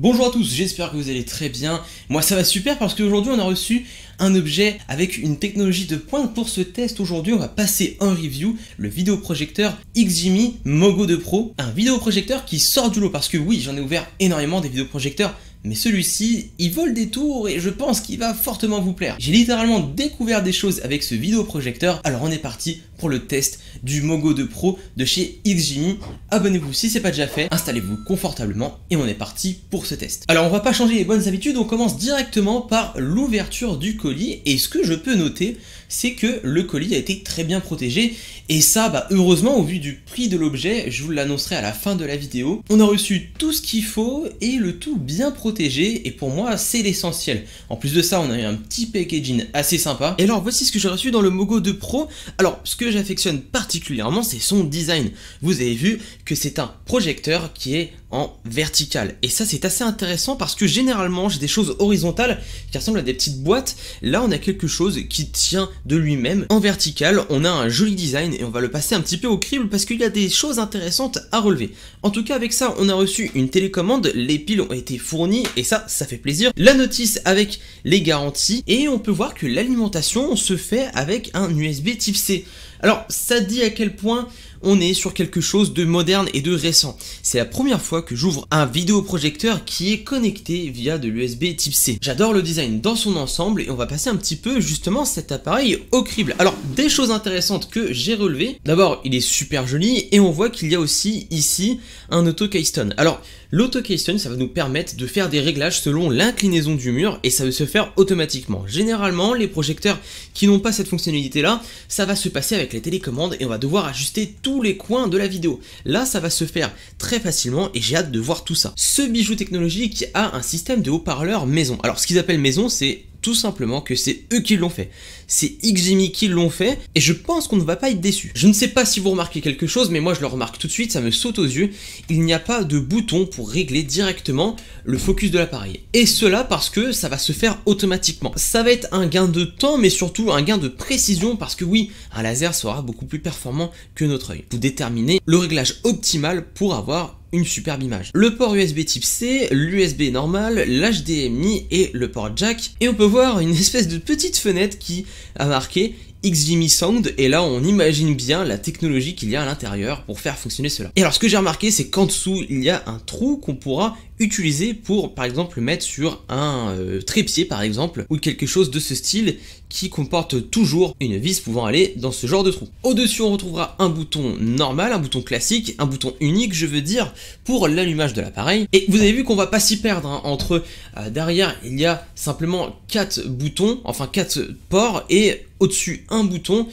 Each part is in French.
Bonjour à tous, j'espère que vous allez très bien. Moi ça va super parce qu'aujourd'hui on a reçu un objet avec une technologie de pointe pour ce test. Aujourd'hui on va passer en review le vidéoprojecteur XGMI Mogo 2 Pro. Un vidéoprojecteur qui sort du lot parce que oui j'en ai ouvert énormément des vidéoprojecteurs mais celui-ci, il vole des tours et je pense qu'il va fortement vous plaire. J'ai littéralement découvert des choses avec ce vidéoprojecteur, alors on est parti pour le test du Mogo 2 Pro de chez XGMI. Abonnez-vous si c'est pas déjà fait, installez-vous confortablement et on est parti pour ce test. Alors on va pas changer les bonnes habitudes, on commence directement par l'ouverture du colis et ce que je peux noter, c'est que le colis a été très bien protégé et ça, bah, heureusement au vu du prix de l'objet, je vous l'annoncerai à la fin de la vidéo. On a reçu tout ce qu'il faut et le tout bien protégé et pour moi c'est l'essentiel. En plus de ça, on a eu un petit packaging assez sympa. Et alors voici ce que j'ai reçu dans le Mogo 2 Pro. Alors ce que j'affectionne particulièrement, c'est son design. Vous avez vu que c'est un projecteur qui est en vertical. Et ça c'est assez intéressant parce que généralement j'ai des choses horizontales qui ressemblent à des petites boîtes. Là on a quelque chose qui tient de lui-même en vertical. On a un joli design et on va le passer un petit peu au crible parce qu'il y a des choses intéressantes à relever. En tout cas avec ça on a reçu une télécommande, les piles ont été fournies et ça ça fait plaisir. La notice avec les garanties et on peut voir que l'alimentation se fait avec un USB type C. Alors ça dit à quel point on est sur quelque chose de moderne et de récent. C'est la première fois que j'ouvre un vidéoprojecteur qui est connecté via de l'USB type C. J'adore le design dans son ensemble et on va passer un petit peu justement cet appareil au crible. Alors des choses intéressantes que j'ai relevées. D'abord il est super joli et on voit qu'il y a aussi ici un auto keystone. Alors l'auto ça va nous permettre de faire des réglages selon l'inclinaison du mur et ça va se faire automatiquement. Généralement les projecteurs qui n'ont pas cette fonctionnalité là ça va se passer avec les télécommandes et on va devoir ajuster tout les coins de la vidéo. Là, ça va se faire très facilement et j'ai hâte de voir tout ça. Ce bijou technologique a un système de haut-parleurs maison. Alors, ce qu'ils appellent maison, c'est tout simplement que c'est eux qui l'ont fait. C'est XGMI qui l'ont fait, et je pense qu'on ne va pas être déçu. Je ne sais pas si vous remarquez quelque chose, mais moi je le remarque tout de suite, ça me saute aux yeux. Il n'y a pas de bouton pour régler directement le focus de l'appareil. Et cela parce que ça va se faire automatiquement. Ça va être un gain de temps, mais surtout un gain de précision, parce que oui, un laser sera beaucoup plus performant que notre œil. Vous déterminez le réglage optimal pour avoir une superbe image. Le port USB type C, l'USB normal, l'HDMI et le port jack. Et on peut voir une espèce de petite fenêtre qui a marqué XGMI Sound et là on imagine bien la technologie qu'il y a à l'intérieur pour faire fonctionner cela. Et alors ce que j'ai remarqué c'est qu'en dessous il y a un trou qu'on pourra utiliser pour par exemple le mettre sur un euh, trépied par exemple ou quelque chose de ce style qui comporte toujours une vis pouvant aller dans ce genre de trou. Au-dessus on retrouvera un bouton normal, un bouton classique, un bouton unique je veux dire pour l'allumage de l'appareil et vous avez vu qu'on va pas s'y perdre hein. entre euh, derrière il y a simplement quatre boutons, enfin quatre ports et au-dessus un bouton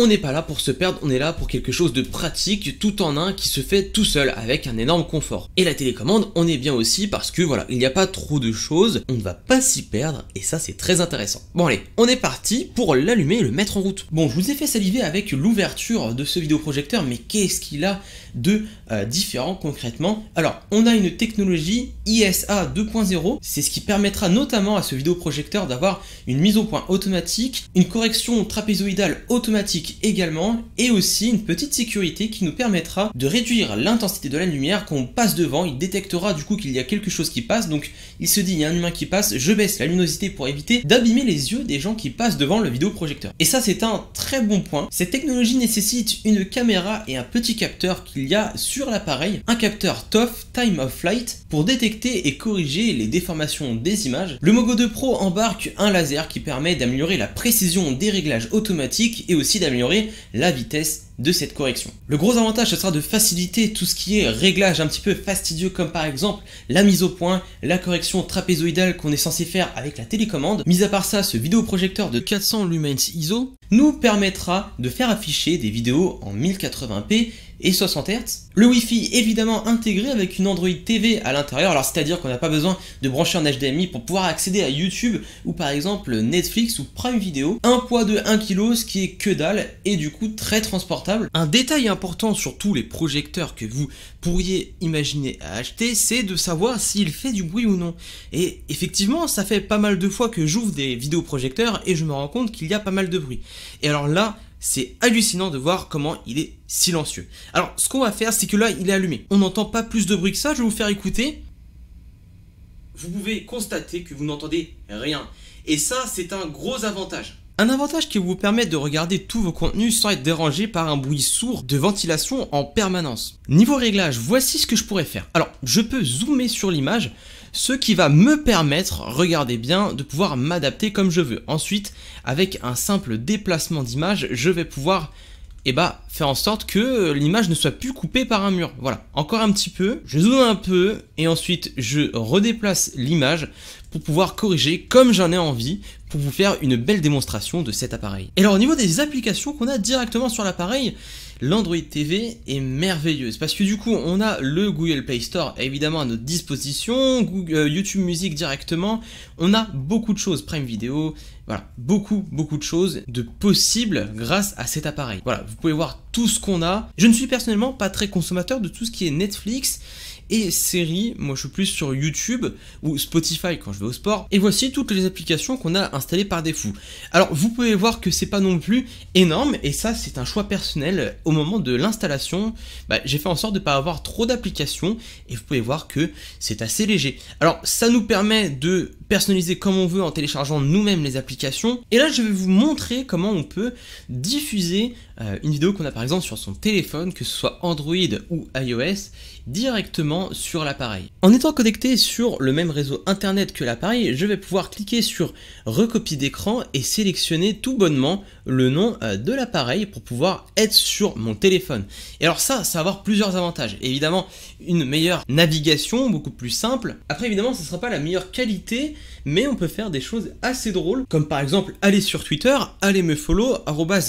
on n'est pas là pour se perdre, on est là pour quelque chose de pratique tout en un qui se fait tout seul avec un énorme confort. Et la télécommande, on est bien aussi parce que voilà, il n'y a pas trop de choses, on ne va pas s'y perdre et ça c'est très intéressant. Bon allez, on est parti pour l'allumer et le mettre en route. Bon, je vous ai fait saliver avec l'ouverture de ce vidéoprojecteur, mais qu'est-ce qu'il a de euh, différent concrètement? Alors, on a une technologie ISA 2.0, c'est ce qui permettra notamment à ce vidéoprojecteur d'avoir une mise au point automatique, une correction trapézoïdale automatique également et aussi une petite sécurité qui nous permettra de réduire l'intensité de la lumière quand on passe devant, il détectera du coup qu'il y a quelque chose qui passe donc il se dit il y a un humain qui passe, je baisse la luminosité pour éviter d'abîmer les yeux des gens qui passent devant le vidéoprojecteur. Et ça c'est un très bon point. Cette technologie nécessite une caméra et un petit capteur qu'il y a sur l'appareil, un capteur TOF Time of Flight pour détecter et corriger les déformations des images. Le Mogo 2 Pro embarque un laser qui permet d'améliorer la précision des réglages automatiques et aussi d'améliorer la vitesse de cette correction. Le gros avantage, ce sera de faciliter tout ce qui est réglage un petit peu fastidieux, comme par exemple la mise au point, la correction trapézoïdale qu'on est censé faire avec la télécommande. Mis à part ça, ce vidéoprojecteur de 400 lumens ISO nous permettra de faire afficher des vidéos en 1080p et 60 Hz. Le Wi-Fi évidemment intégré avec une Android TV à l'intérieur, alors c'est-à-dire qu'on n'a pas besoin de brancher un HDMI pour pouvoir accéder à YouTube ou par exemple Netflix ou Prime Video. Un poids de 1 kg, ce qui est que dalle et du coup très transportable. Un détail important sur tous les projecteurs que vous pourriez imaginer à acheter, c'est de savoir s'il fait du bruit ou non. Et effectivement, ça fait pas mal de fois que j'ouvre des vidéoprojecteurs et je me rends compte qu'il y a pas mal de bruit. Et alors là, c'est hallucinant de voir comment il est silencieux. Alors, ce qu'on va faire, c'est que là, il est allumé. On n'entend pas plus de bruit que ça, je vais vous faire écouter. vous pouvez constater que vous n'entendez rien. Et ça, c'est un gros avantage. Un avantage qui vous permet de regarder tous vos contenus sans être dérangé par un bruit sourd de ventilation en permanence. Niveau réglage, voici ce que je pourrais faire. Alors, je peux zoomer sur l'image, ce qui va me permettre, regardez bien, de pouvoir m'adapter comme je veux. Ensuite, avec un simple déplacement d'image, je vais pouvoir eh bah faire en sorte que l'image ne soit plus coupée par un mur. Voilà, encore un petit peu, je zoome un peu et ensuite je redéplace l'image pour pouvoir corriger comme j'en ai envie pour vous faire une belle démonstration de cet appareil. Et alors au niveau des applications qu'on a directement sur l'appareil, l'Android TV est merveilleuse parce que du coup on a le Google Play Store évidemment à notre disposition, Google, euh, YouTube Music directement, on a beaucoup de choses, Prime Video, voilà, beaucoup beaucoup de choses de possibles grâce à cet appareil. Voilà, vous pouvez voir tout ce qu'on a. Je ne suis personnellement pas très consommateur de tout ce qui est Netflix et séries, moi je suis plus sur YouTube ou Spotify quand je vais au sport. Et voici toutes les applications qu'on a installées par défaut. Alors vous pouvez voir que c'est pas non plus énorme et ça c'est un choix personnel. Au moment de l'installation, bah, j'ai fait en sorte de pas avoir trop d'applications et vous pouvez voir que c'est assez léger. Alors ça nous permet de personnaliser comme on veut en téléchargeant nous-mêmes les applications. Et là je vais vous montrer comment on peut diffuser euh, une vidéo qu'on a par exemple sur son téléphone, que ce soit Android ou iOS, directement sur l'appareil. En étant connecté sur le même réseau internet que l'appareil, je vais pouvoir cliquer sur recopier d'écran et sélectionner tout bonnement le nom euh, de l'appareil pour pouvoir être sur mon téléphone. Et alors ça, ça va avoir plusieurs avantages. Évidemment, une meilleure navigation, beaucoup plus simple. Après, évidemment, ce ne sera pas la meilleure qualité, mais on peut faire des choses assez drôles, comme par exemple aller sur Twitter, aller me follow,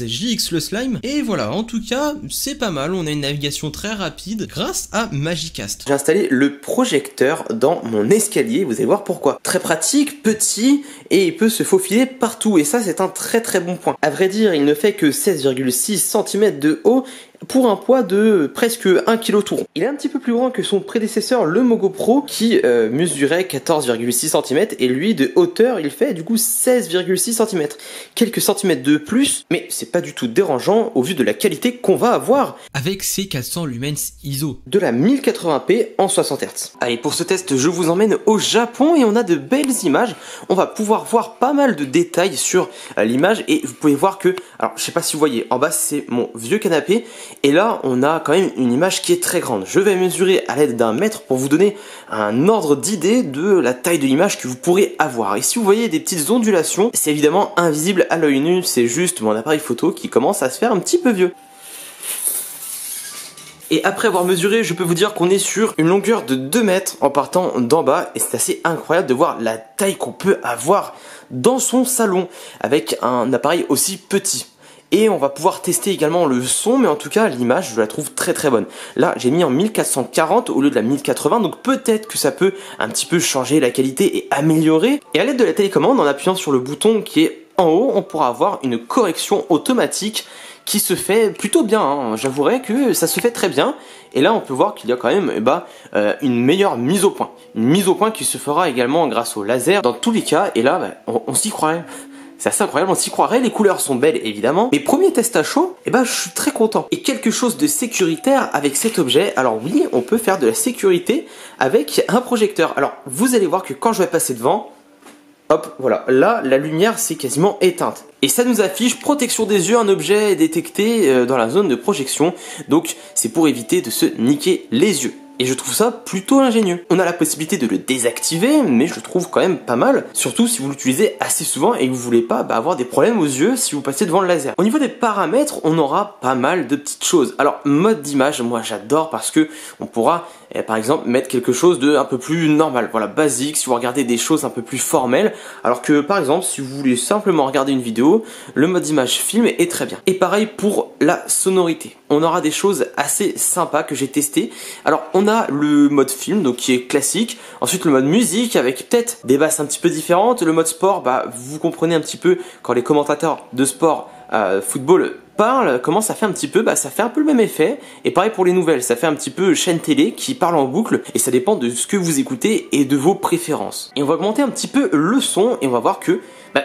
jx le slime, et voilà, en tout cas, c'est pas mal, on a une navigation très rapide grâce à Magicast. J'ai installé le projecteur dans mon escalier, vous allez voir pourquoi. Très pratique, petit, et il peut se faufiler partout, et ça c'est un très très bon point. À vrai dire, il ne fait que 16,6 cm de haut, pour un poids de presque 1 kg tout rond. Il est un petit peu plus grand que son prédécesseur le Mogo Pro qui euh, mesurait 14,6 cm et lui de hauteur il fait du coup 16,6 cm. Quelques centimètres de plus mais c'est pas du tout dérangeant au vu de la qualité qu'on va avoir avec ses 400 lumens ISO de la 1080p en 60 Hz. Allez pour ce test je vous emmène au Japon et on a de belles images. On va pouvoir voir pas mal de détails sur euh, l'image et vous pouvez voir que alors je sais pas si vous voyez en bas c'est mon vieux canapé et là, on a quand même une image qui est très grande. Je vais mesurer à l'aide d'un mètre pour vous donner un ordre d'idée de la taille de l'image que vous pourrez avoir. Et si vous voyez des petites ondulations, c'est évidemment invisible à l'œil nu, c'est juste mon appareil photo qui commence à se faire un petit peu vieux. Et après avoir mesuré, je peux vous dire qu'on est sur une longueur de 2 mètres en partant d'en bas. Et c'est assez incroyable de voir la taille qu'on peut avoir dans son salon avec un appareil aussi petit et on va pouvoir tester également le son mais en tout cas l'image je la trouve très très bonne là j'ai mis en 1440 au lieu de la 1080 donc peut-être que ça peut un petit peu changer la qualité et améliorer et à l'aide de la télécommande en appuyant sur le bouton qui est en haut on pourra avoir une correction automatique qui se fait plutôt bien. Hein. J'avouerai que ça se fait très bien. Et là, on peut voir qu'il y a quand même eh ben, euh, une meilleure mise au point. Une mise au point qui se fera également grâce au laser dans tous les cas. Et là, ben, on, on s'y croirait. C'est assez incroyable, on s'y croirait, les couleurs sont belles évidemment. Mais premier test à chaud, eh ben je suis très content. Et quelque chose de sécuritaire avec cet objet, alors oui, on peut faire de la sécurité avec un projecteur. Alors vous allez voir que quand je vais passer devant, hop, voilà, là la lumière c'est quasiment éteinte. Et ça nous affiche protection des yeux, un objet détecté euh, dans la zone de projection. Donc c'est pour éviter de se niquer les yeux. Et je trouve ça plutôt ingénieux. On a la possibilité de le désactiver, mais je le trouve quand même pas mal, surtout si vous l'utilisez assez souvent et que vous voulez pas bah, avoir des problèmes aux yeux si vous passez devant le laser. Au niveau des paramètres, on aura pas mal de petites choses. Alors mode d'image, moi j'adore parce que on pourra par exemple mettre quelque chose de un peu plus normal, voilà basique, si vous regardez des choses un peu plus formelles, alors que par exemple si vous voulez simplement regarder une vidéo, le mode d'image film est très bien. Et pareil pour la sonorité, on aura des choses assez sympas que j'ai testé. Alors on a le mode film, donc qui est classique. Ensuite le mode musique avec peut-être des basses un petit peu différentes. Le mode sport, bah vous comprenez un petit peu quand les commentateurs de sport euh, football parlent, comment ça fait un petit peu Bah ça fait un peu le même effet. Et pareil pour les nouvelles, ça fait un petit peu chaîne télé qui parle en boucle et ça dépend de ce que vous écoutez et de vos préférences. Et on va augmenter un petit peu le son et on va voir que bah,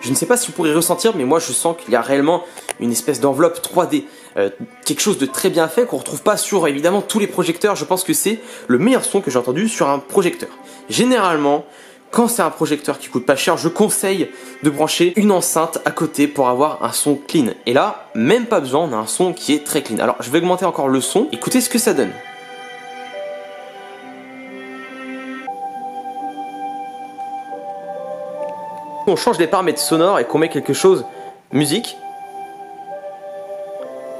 je ne sais pas si vous pourrez ressentir, mais moi je sens qu'il y a réellement une espèce d'enveloppe 3D. Euh, quelque chose de très bien fait qu'on retrouve pas sur évidemment tous les projecteurs. Je pense que c'est le meilleur son que j'ai entendu sur un projecteur. Généralement, quand c'est un projecteur qui coûte pas cher, je conseille de brancher une enceinte à côté pour avoir un son clean. Et là, même pas besoin, on a un son qui est très clean. Alors, je vais augmenter encore le son. Écoutez ce que ça donne. On change les paramètres sonores et qu'on met quelque chose musique.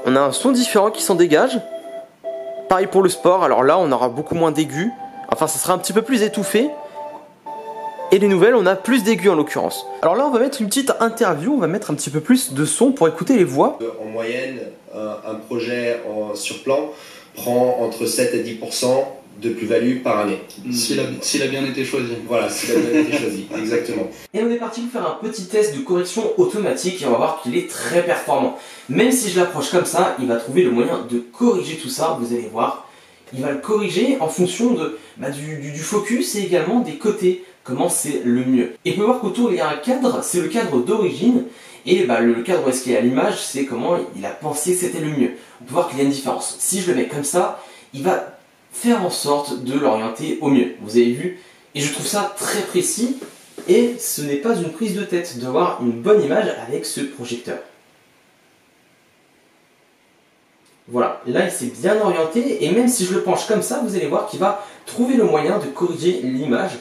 On a un son différent qui s'en dégage. Pareil pour le sport, alors là on aura beaucoup moins d'aigus. Enfin ça sera un petit peu plus étouffé. Et les nouvelles, on a plus d'aigus en l'occurrence. Alors là, on va mettre une petite interview, on va mettre un petit peu plus de son pour écouter les voix. En moyenne, un, projet en, sur plan prend entre 7 et 10% de plus-value par année. S'il a, a, bien été choisi. Voilà, s'il a bien été choisi, exactement. Et on est parti pour faire un petit test de correction automatique et on va voir qu'il est très performant. Même si je l'approche comme ça, il va trouver le moyen de corriger tout ça, vous allez voir. Il va le corriger en fonction de, bah, du, du, focus et également des côtés, comment c'est le mieux. Et vous pouvez voir qu'autour il y a un cadre, c'est le cadre d'origine, et bah, le cadre où est-ce qu'il est à l'image, c'est comment il a pensé que c'était le mieux. On peut voir qu'il y a une différence. Si je le mets comme ça, il va faire en sorte de l'orienter au mieux. Vous avez vu? Et je trouve ça très précis et ce n'est pas une prise de tête d'avoir une bonne image avec ce projecteur. Voilà, là il s'est bien orienté et même si je le penche comme ça, vous allez voir qu'il va trouver le moyen de corriger l'image.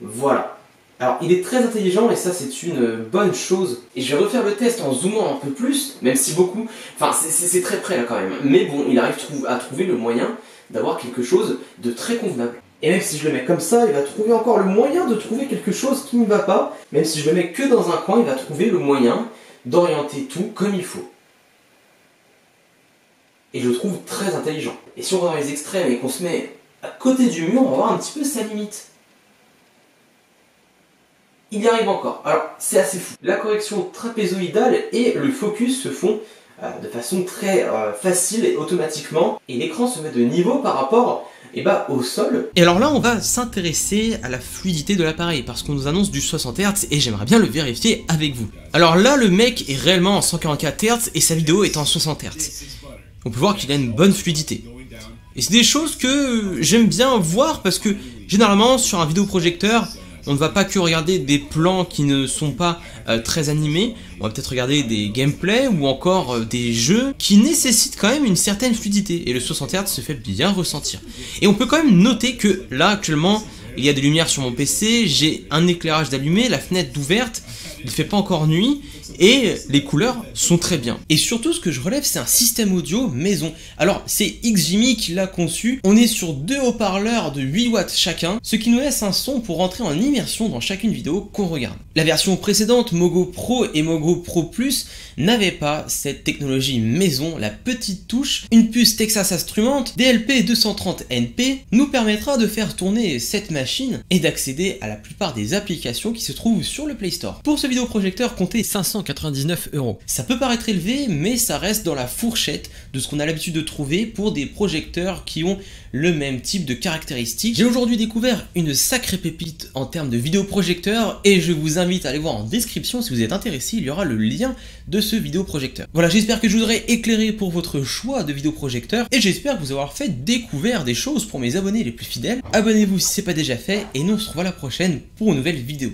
Voilà. Alors il est très intelligent et ça c'est une bonne chose. Et je vais refaire le test en zoomant un peu plus, même si beaucoup... Enfin c'est très près là quand même. Mais bon, il arrive à trouver le moyen d'avoir quelque chose de très convenable. Et même si je le mets comme ça, il va trouver encore le moyen de trouver quelque chose qui ne va pas. Même si je le mets que dans un coin, il va trouver le moyen d'orienter tout comme il faut. Et je le trouve très intelligent. Et si on va dans les extrêmes et qu'on se met à côté du mur, on va voir un petit peu sa limite. Il y arrive encore. Alors, c'est assez fou. La correction trapézoïdale et le focus se font euh, de façon très euh, facile et automatiquement. Et l'écran se met de niveau par rapport eh ben, au sol. Et alors là, on va s'intéresser à la fluidité de l'appareil parce qu'on nous annonce du 60 Hz et j'aimerais bien le vérifier avec vous. Alors là, le mec est réellement en 144 Hz et sa vidéo est en 60 Hz. On peut voir qu'il a une bonne fluidité. Et c'est des choses que j'aime bien voir parce que généralement sur un vidéoprojecteur, on ne va pas que regarder des plans qui ne sont pas euh, très animés, on va peut-être regarder des gameplays ou encore euh, des jeux qui nécessitent quand même une certaine fluidité, et le 60 Hz se fait bien ressentir. Et on peut quand même noter que là actuellement, il y a des lumières sur mon PC, j'ai un éclairage d'allumé, la fenêtre d'ouverte, il ne fait pas encore nuit, et les couleurs sont très bien. Et surtout ce que je relève c'est un système audio maison. Alors c'est XJimmy qui l'a conçu, on est sur deux haut-parleurs de 8 watts chacun, ce qui nous laisse un son pour rentrer en immersion dans chacune vidéo qu'on regarde. La version précédente, Mogo Pro et Mogo Pro Plus, n'avait pas cette technologie maison, la petite touche, une puce Texas Instruments DLP230NP nous permettra de faire tourner cette machine et d'accéder à la plupart des applications qui se trouvent sur le Play Store. Pour ce vidéoprojecteur, comptez 599 euros. Ça peut paraître élevé, mais ça reste dans la fourchette de ce qu'on a l'habitude de trouver pour des projecteurs qui ont le même type de caractéristiques. J'ai aujourd'hui découvert une sacrée pépite en termes de vidéoprojecteur et je vous invite à aller voir en description si vous êtes intéressé, il y aura le lien de ce vidéoprojecteur. Voilà, j'espère que je vous aurai éclairé pour votre choix de vidéoprojecteur et j'espère vous avoir fait découvrir des choses pour mes abonnés les plus fidèles. Abonnez-vous si ce n'est pas déjà fait et nous on se revoit la prochaine pour une nouvelle vidéo.